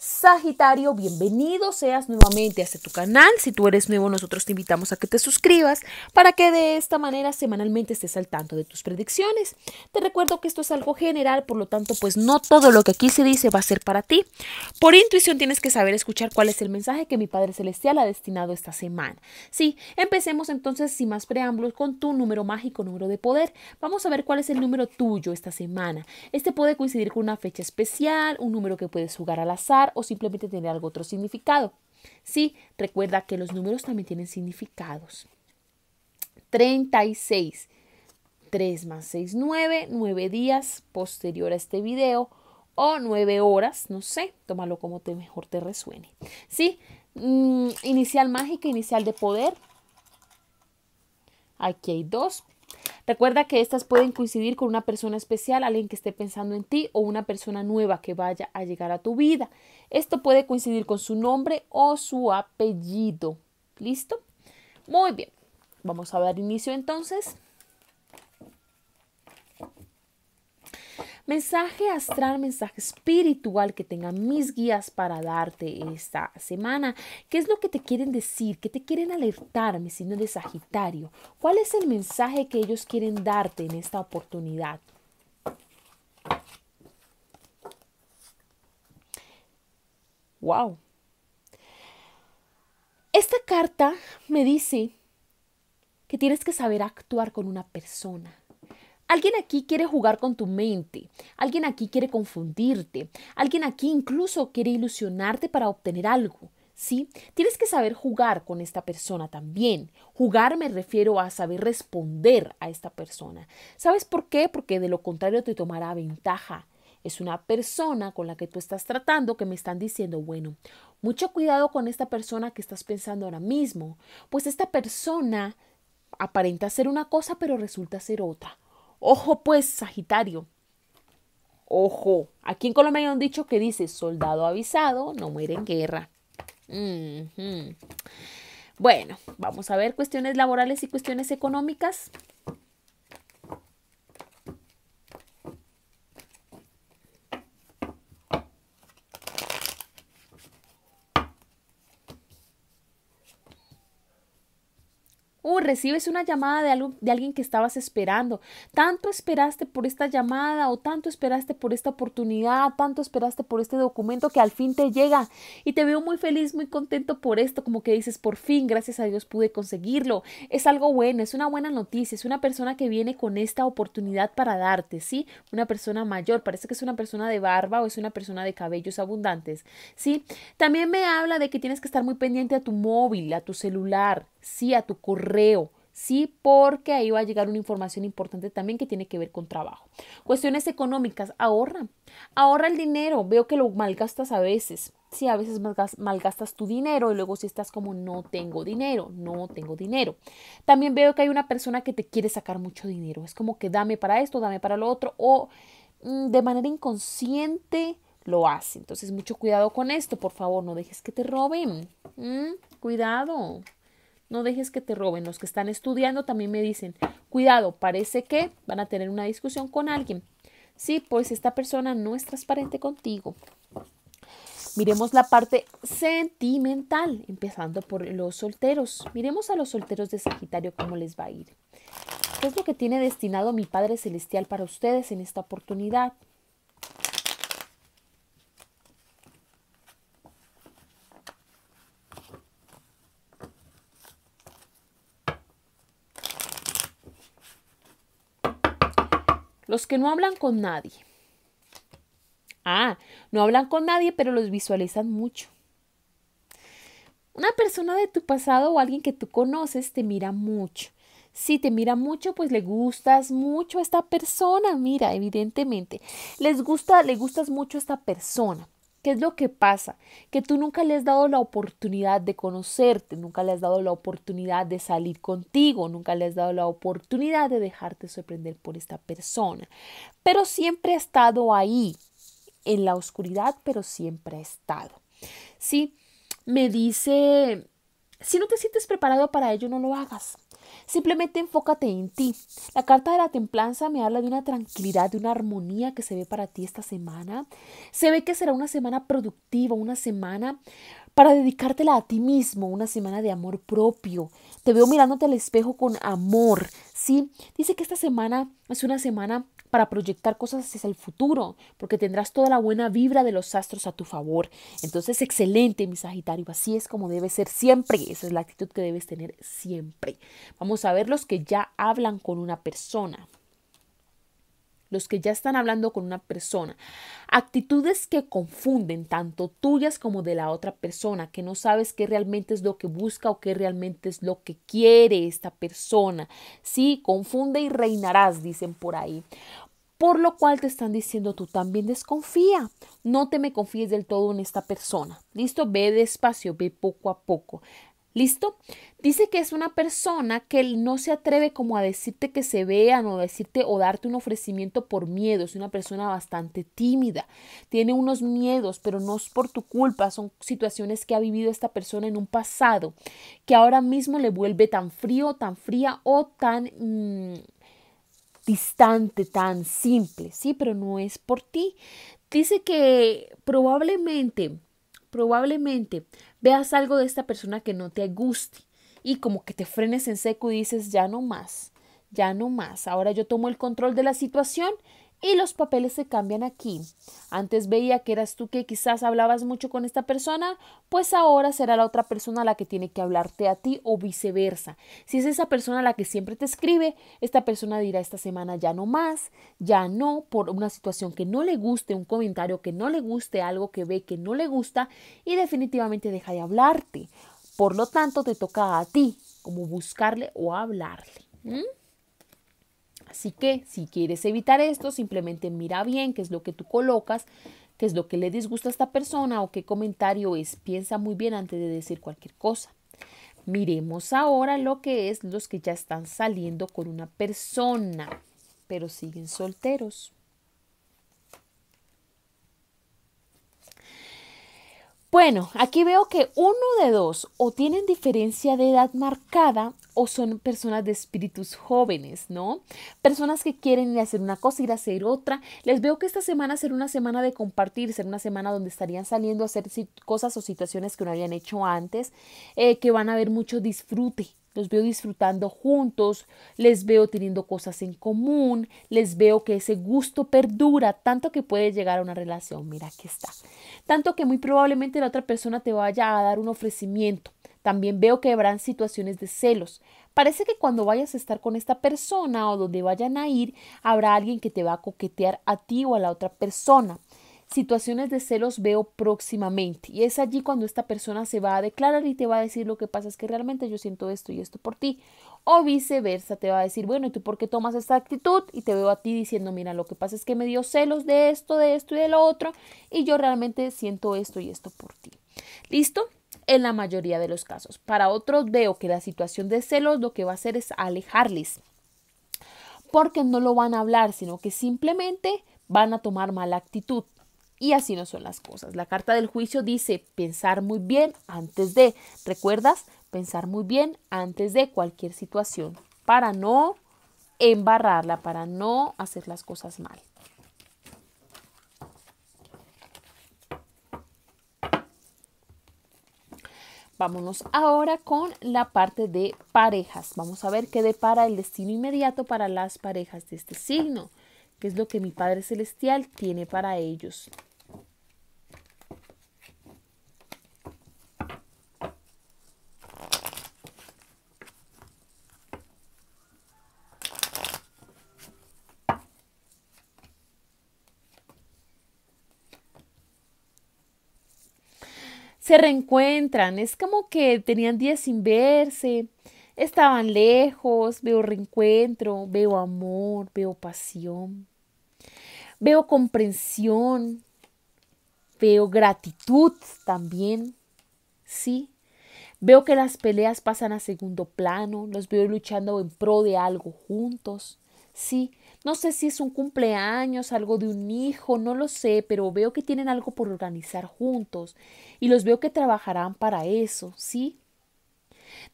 Sagitario, bienvenido seas nuevamente a este tu canal. Si tú eres nuevo, nosotros te invitamos a que te suscribas para que de esta manera semanalmente estés al tanto de tus predicciones. Te recuerdo que esto es algo general, por lo tanto, pues no todo lo que aquí se dice va a ser para ti. Por intuición tienes que saber escuchar cuál es el mensaje que mi Padre Celestial ha destinado esta semana. Sí, empecemos entonces sin más preámbulos con tu número mágico, número de poder. Vamos a ver cuál es el número tuyo esta semana. Este puede coincidir con una fecha especial, un número que puedes jugar al azar o simplemente tener algo otro significado. Sí, recuerda que los números también tienen significados. 36. 3 más 6, 9, 9 días posterior a este video o 9 horas, no sé, tómalo como te mejor te resuene. Sí, mm, inicial mágica, inicial de poder. Aquí hay dos Recuerda que estas pueden coincidir con una persona especial, alguien que esté pensando en ti o una persona nueva que vaya a llegar a tu vida. Esto puede coincidir con su nombre o su apellido. ¿Listo? Muy bien. Vamos a dar inicio entonces. Mensaje astral, mensaje espiritual que tengan mis guías para darte esta semana. ¿Qué es lo que te quieren decir? ¿Qué te quieren alertar, mi signo de Sagitario? ¿Cuál es el mensaje que ellos quieren darte en esta oportunidad? Wow. Esta carta me dice que tienes que saber actuar con una persona Alguien aquí quiere jugar con tu mente, alguien aquí quiere confundirte, alguien aquí incluso quiere ilusionarte para obtener algo. ¿Sí? Tienes que saber jugar con esta persona también. Jugar me refiero a saber responder a esta persona. ¿Sabes por qué? Porque de lo contrario te tomará ventaja. Es una persona con la que tú estás tratando que me están diciendo, bueno, mucho cuidado con esta persona que estás pensando ahora mismo, pues esta persona aparenta ser una cosa pero resulta ser otra Ojo pues, Sagitario. Ojo. Aquí en Colombia hay un dicho que dice, soldado avisado no muere en guerra. Bueno, vamos a ver cuestiones laborales y cuestiones económicas. Recibes una llamada de, de alguien que estabas esperando. Tanto esperaste por esta llamada o tanto esperaste por esta oportunidad, tanto esperaste por este documento que al fin te llega y te veo muy feliz, muy contento por esto, como que dices, por fin, gracias a Dios pude conseguirlo. Es algo bueno, es una buena noticia, es una persona que viene con esta oportunidad para darte, ¿sí? Una persona mayor, parece que es una persona de barba o es una persona de cabellos abundantes, ¿sí? También me habla de que tienes que estar muy pendiente a tu móvil, a tu celular, sí, a tu correo. Sí, porque ahí va a llegar una información importante también que tiene que ver con trabajo. Cuestiones económicas, ahorra. Ahorra el dinero. Veo que lo malgastas a veces. Sí, a veces malgastas tu dinero y luego si estás como no tengo dinero, no tengo dinero. También veo que hay una persona que te quiere sacar mucho dinero. Es como que dame para esto, dame para lo otro o mm, de manera inconsciente lo hace. Entonces, mucho cuidado con esto, por favor, no dejes que te roben. Cuidado. No dejes que te roben. Los que están estudiando también me dicen, cuidado, parece que van a tener una discusión con alguien. Sí, pues esta persona no es transparente contigo. Miremos la parte sentimental, empezando por los solteros. Miremos a los solteros de Sagitario cómo les va a ir. ¿Qué es lo que tiene destinado mi Padre Celestial para ustedes en esta oportunidad? Los que no hablan con nadie. Ah, no hablan con nadie, pero los visualizan mucho. Una persona de tu pasado o alguien que tú conoces te mira mucho. Si te mira mucho, pues le gustas mucho a esta persona. Mira, evidentemente, les gusta, le gustas mucho a esta persona. ¿Qué es lo que pasa? Que tú nunca le has dado la oportunidad de conocerte, nunca le has dado la oportunidad de salir contigo, nunca le has dado la oportunidad de dejarte sorprender por esta persona. Pero siempre ha estado ahí, en la oscuridad, pero siempre ha estado. Sí, me dice, si no te sientes preparado para ello, no lo hagas. Simplemente enfócate en ti. La carta de la templanza me habla de una tranquilidad, de una armonía que se ve para ti esta semana. Se ve que será una semana productiva, una semana para dedicártela a ti mismo, una semana de amor propio. Te veo mirándote al espejo con amor, ¿sí? Dice que esta semana es una semana para proyectar cosas hacia el futuro, porque tendrás toda la buena vibra de los astros a tu favor. Entonces, excelente, mi Sagitario, así es como debe ser siempre, esa es la actitud que debes tener siempre. Vamos a ver los que ya hablan con una persona los que ya están hablando con una persona. Actitudes que confunden tanto tuyas como de la otra persona, que no sabes qué realmente es lo que busca o qué realmente es lo que quiere esta persona. Sí, confunde y reinarás, dicen por ahí. Por lo cual te están diciendo tú también desconfía. No te me confíes del todo en esta persona. Listo, ve despacio, ve poco a poco. ¿Listo? Dice que es una persona que no se atreve como a decirte que se vean o decirte o darte un ofrecimiento por miedo. Es una persona bastante tímida. Tiene unos miedos, pero no es por tu culpa. Son situaciones que ha vivido esta persona en un pasado que ahora mismo le vuelve tan frío, tan fría o tan mm, distante, tan simple. Sí, pero no es por ti. Dice que probablemente probablemente veas algo de esta persona que no te guste y como que te frenes en seco y dices ya no más, ya no más, ahora yo tomo el control de la situación y los papeles se cambian aquí. Antes veía que eras tú que quizás hablabas mucho con esta persona, pues ahora será la otra persona la que tiene que hablarte a ti o viceversa. Si es esa persona la que siempre te escribe, esta persona dirá esta semana ya no más, ya no, por una situación que no le guste, un comentario que no le guste, algo que ve que no le gusta y definitivamente deja de hablarte. Por lo tanto, te toca a ti como buscarle o hablarle. Así que si quieres evitar esto, simplemente mira bien qué es lo que tú colocas, qué es lo que le disgusta a esta persona o qué comentario es. Piensa muy bien antes de decir cualquier cosa. Miremos ahora lo que es los que ya están saliendo con una persona, pero siguen solteros. Bueno, aquí veo que uno de dos o tienen diferencia de edad marcada o son personas de espíritus jóvenes, ¿no? Personas que quieren ir a hacer una cosa, ir a hacer otra. Les veo que esta semana será una semana de compartir, será una semana donde estarían saliendo a hacer cosas o situaciones que no habían hecho antes, eh, que van a haber mucho disfrute, los veo disfrutando juntos, les veo teniendo cosas en común, les veo que ese gusto perdura tanto que puede llegar a una relación. Mira, aquí está. Tanto que muy probablemente la otra persona te vaya a dar un ofrecimiento. También veo que habrán situaciones de celos. Parece que cuando vayas a estar con esta persona o donde vayan a ir, habrá alguien que te va a coquetear a ti o a la otra persona situaciones de celos veo próximamente. Y es allí cuando esta persona se va a declarar y te va a decir lo que pasa es que realmente yo siento esto y esto por ti. O viceversa, te va a decir, bueno, ¿y tú por qué tomas esta actitud? Y te veo a ti diciendo, mira, lo que pasa es que me dio celos de esto, de esto y de lo otro, y yo realmente siento esto y esto por ti. ¿Listo? En la mayoría de los casos. Para otros veo que la situación de celos lo que va a hacer es alejarles. Porque no lo van a hablar, sino que simplemente van a tomar mala actitud. Y así no son las cosas. La carta del juicio dice pensar muy bien antes de, ¿recuerdas? Pensar muy bien antes de cualquier situación para no embarrarla, para no hacer las cosas mal. Vámonos ahora con la parte de parejas. Vamos a ver qué depara el destino inmediato para las parejas de este signo. ¿Qué es lo que mi Padre Celestial tiene para ellos? Se reencuentran, es como que tenían días sin verse, estaban lejos, veo reencuentro, veo amor, veo pasión, veo comprensión, veo gratitud también, sí. Veo que las peleas pasan a segundo plano, los veo luchando en pro de algo juntos, sí. No sé si es un cumpleaños, algo de un hijo, no lo sé, pero veo que tienen algo por organizar juntos y los veo que trabajarán para eso, ¿sí?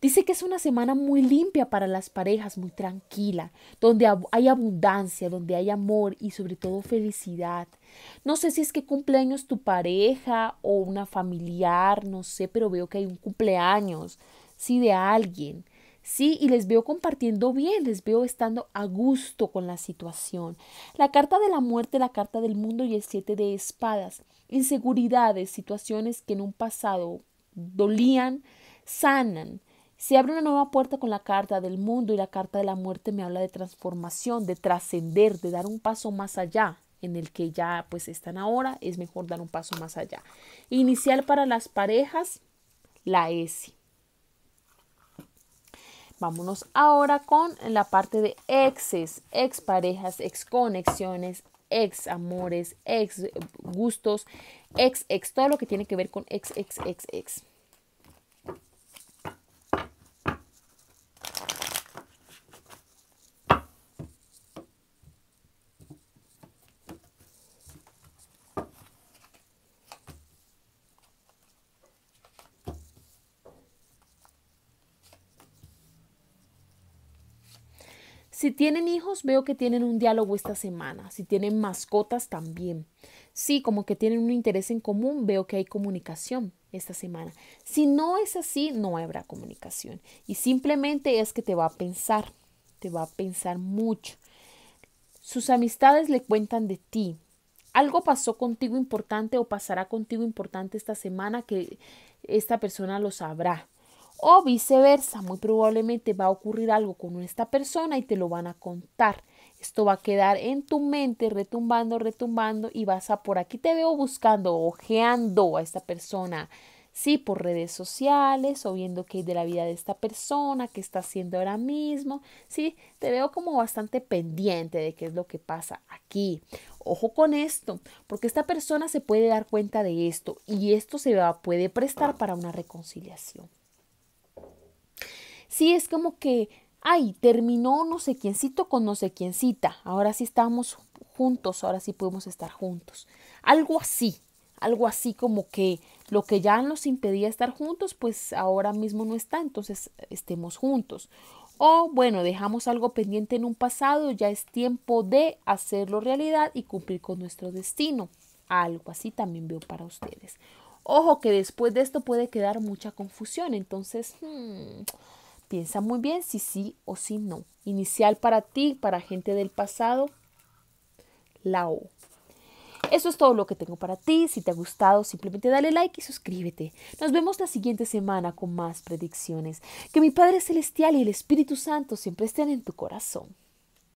Dice que es una semana muy limpia para las parejas, muy tranquila, donde hay abundancia, donde hay amor y sobre todo felicidad. No sé si es que cumpleaños tu pareja o una familiar, no sé, pero veo que hay un cumpleaños, sí, de alguien. Sí, y les veo compartiendo bien, les veo estando a gusto con la situación. La carta de la muerte, la carta del mundo y el siete de espadas. Inseguridades, situaciones que en un pasado dolían, sanan. Se abre una nueva puerta con la carta del mundo y la carta de la muerte me habla de transformación, de trascender, de dar un paso más allá en el que ya pues están ahora, es mejor dar un paso más allá. Inicial para las parejas, la S. Vámonos ahora con la parte de exes, ex parejas, ex conexiones, ex amores, ex gustos, ex, ex, todo lo que tiene que ver con ex, ex, ex, ex. Si tienen hijos, veo que tienen un diálogo esta semana. Si tienen mascotas, también. Sí, como que tienen un interés en común, veo que hay comunicación esta semana. Si no es así, no habrá comunicación. Y simplemente es que te va a pensar, te va a pensar mucho. Sus amistades le cuentan de ti. Algo pasó contigo importante o pasará contigo importante esta semana que esta persona lo sabrá o viceversa, muy probablemente va a ocurrir algo con esta persona y te lo van a contar. Esto va a quedar en tu mente retumbando, retumbando y vas a por aquí te veo buscando, ojeando a esta persona, sí, por redes sociales o viendo qué hay de la vida de esta persona, qué está haciendo ahora mismo, sí, te veo como bastante pendiente de qué es lo que pasa aquí. Ojo con esto, porque esta persona se puede dar cuenta de esto y esto se va, puede prestar para una reconciliación. Sí, es como que, ay, terminó no sé quiéncito con no sé quiéncita. Ahora sí estamos juntos, ahora sí podemos estar juntos. Algo así, algo así como que lo que ya nos impedía estar juntos, pues ahora mismo no está, entonces estemos juntos. O bueno, dejamos algo pendiente en un pasado, ya es tiempo de hacerlo realidad y cumplir con nuestro destino. Algo así también veo para ustedes. Ojo que después de esto puede quedar mucha confusión, entonces hmm, Piensa muy bien si sí o si no. Inicial para ti, para gente del pasado, la O. Eso es todo lo que tengo para ti. Si te ha gustado, simplemente dale like y suscríbete. Nos vemos la siguiente semana con más predicciones. Que mi Padre Celestial y el Espíritu Santo siempre estén en tu corazón.